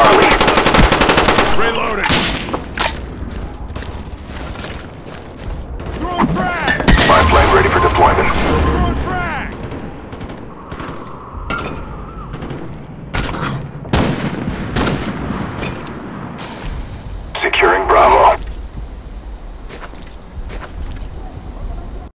Charlie. Reloading.